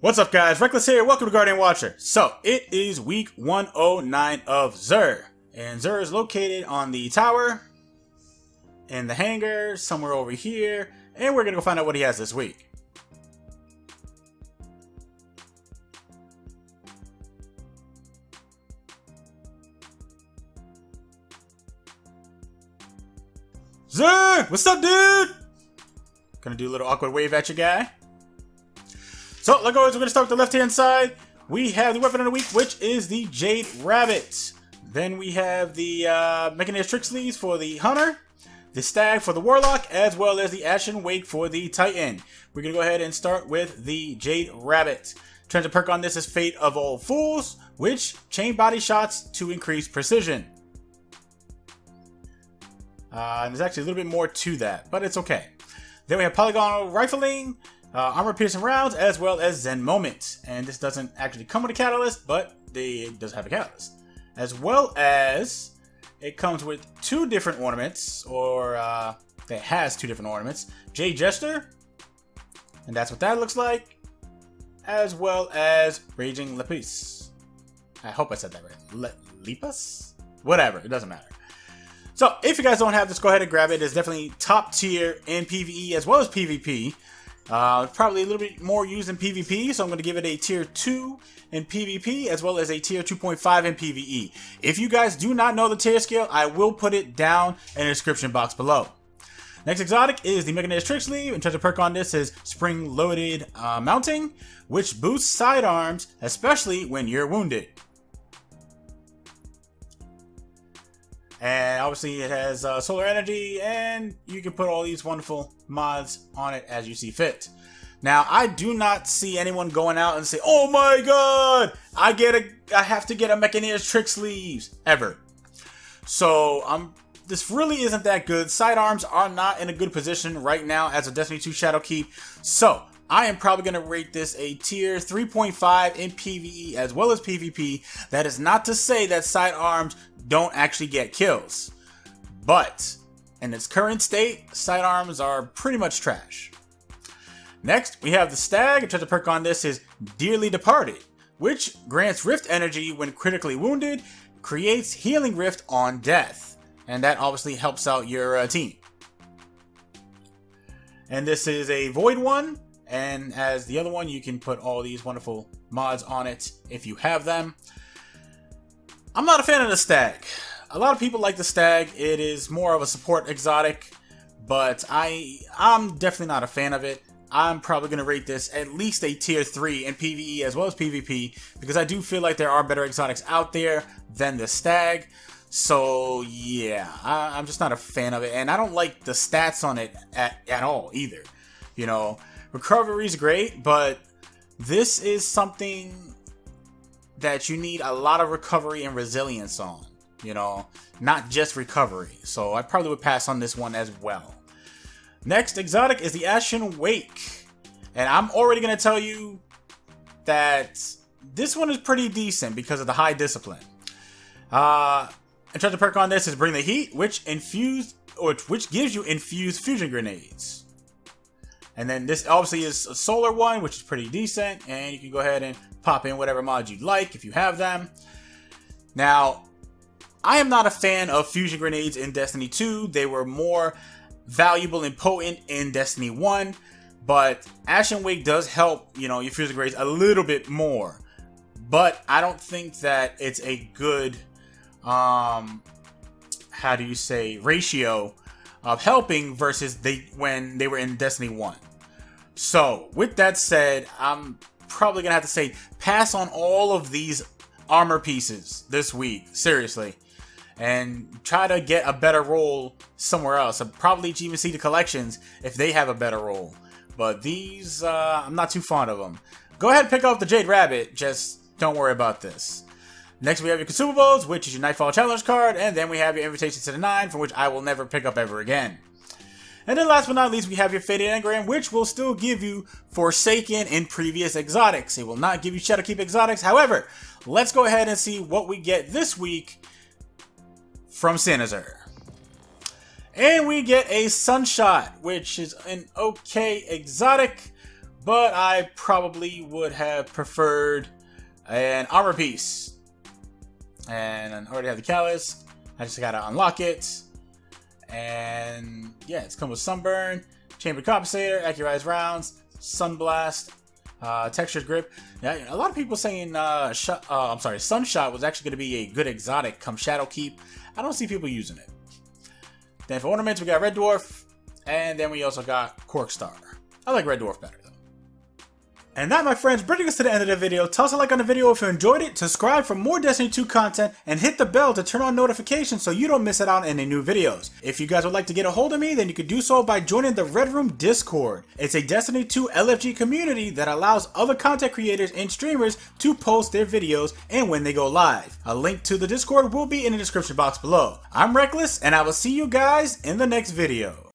What's up guys, Reckless here, welcome to Guardian Watcher. So, it is week 109 of Xur, and Xur is located on the tower, in the hangar, somewhere over here, and we're gonna go find out what he has this week. Xur! What's up, dude? Gonna do a little awkward wave at you guy. So, like always, we're going to start with the left-hand side. We have the weapon of the week, which is the Jade Rabbit. Then we have the uh, Mechanized Trick Sleeves for the Hunter, the Stag for the Warlock, as well as the Ashen Wake for the Titan. We're going to go ahead and start with the Jade Rabbit. Transit perk on this is Fate of All Fools, which chain body shots to increase precision. Uh, and there's actually a little bit more to that, but it's okay. Then we have Polygonal Rifling, uh, armor piercing rounds, as well as Zen moments. And this doesn't actually come with a catalyst, but they, it does have a catalyst. As well as it comes with two different ornaments, or uh, it has two different ornaments. Jade Jester, and that's what that looks like, as well as Raging Lepus. I hope I said that right. Le Lepus? Whatever, it doesn't matter. So, if you guys don't have this, go ahead and grab it. It's definitely top tier in PvE as well as PvP. Uh, probably a little bit more used in PvP, so I'm going to give it a tier 2 in PvP as well as a tier 2.5 in PvE. If you guys do not know the tier scale, I will put it down in the description box below. Next exotic is the Mechanized Trick Sleeve. Terms of perk on this is Spring Loaded uh, Mounting, which boosts sidearms, especially when you're wounded. And obviously it has uh, solar energy and you can put all these wonderful mods on it as you see fit. Now, I do not see anyone going out and say, "Oh my god, I get a I have to get a Mechanized Trick Sleeves ever." So, I'm this really isn't that good. Sidearms are not in a good position right now as a Destiny 2 Shadow Shadowkeep. So, I am probably going to rate this a tier 3.5 in PvE as well as PvP. That is not to say that sidearms don't actually get kills. But in its current state, sidearms are pretty much trash. Next, we have the Stag. Of perk on this is Dearly Departed, which grants Rift energy when critically wounded, creates Healing Rift on death. And that obviously helps out your uh, team. And this is a Void one, and as the other one, you can put all these wonderful mods on it if you have them. I'm not a fan of the Stag. A lot of people like the Stag. It is more of a support exotic, but I I'm definitely not a fan of it. I'm probably going to rate this at least a tier 3 in PvE as well as PvP because I do feel like there are better exotics out there than the Stag. So yeah, I, am just not a fan of it, and I don't like the stats on it at, at all either. You know, recovery is great, but this is something that you need a lot of recovery and resilience on, you know, not just recovery. So I probably would pass on this one as well. Next exotic is the Ashen Wake. And I'm already going to tell you that this one is pretty decent because of the high discipline. Uh, in terms of perk on this is Bring the Heat, which infused, or which gives you infused fusion grenades. And then this obviously is a solar one, which is pretty decent. And you can go ahead and pop in whatever mods you'd like if you have them. Now, I am not a fan of fusion grenades in Destiny 2. They were more valuable and potent in Destiny 1. But Ashen Wake does help, you know, your fusion grenades a little bit more. But I don't think that it's a good, um, how do you say, ratio of helping versus they when they were in Destiny 1. So, with that said, I'm probably going to have to say pass on all of these armor pieces this week. Seriously. And try to get a better roll somewhere else. I'd probably even see the collections if they have a better roll. But these, uh, I'm not too fond of them. Go ahead and pick up the Jade Rabbit. Just don't worry about this. Next, we have your consumables, which is your Nightfall Challenge card. And then we have your Invitation to the Nine, for which I will never pick up ever again. And then last but not least, we have your Fated Engram, which will still give you Forsaken in previous exotics. It will not give you Shadowkeep exotics. However, let's go ahead and see what we get this week from Santa Xur. And we get a Sunshot, which is an okay exotic, but I probably would have preferred an armor piece. And I already have the catalyst. I just gotta unlock it. And yeah, it's come with sunburn, chamber compensator, accurized rounds, sunblast, uh, textured grip. Yeah, a lot of people saying uh, uh, I'm sorry, sunshot was actually going to be a good exotic come Shadowkeep. I don't see people using it. Then for ornaments, we got Red Dwarf, and then we also got Corkstar. I like Red Dwarf better. And that, my friends, bringing us to the end of the video. Toss a like on the video if you enjoyed it, subscribe for more Destiny 2 content, and hit the bell to turn on notifications so you don't miss out on any new videos. If you guys would like to get a hold of me, then you could do so by joining the Red Room Discord. It's a Destiny 2 LFG community that allows other content creators and streamers to post their videos and when they go live. A link to the Discord will be in the description box below. I'm Reckless, and I will see you guys in the next video.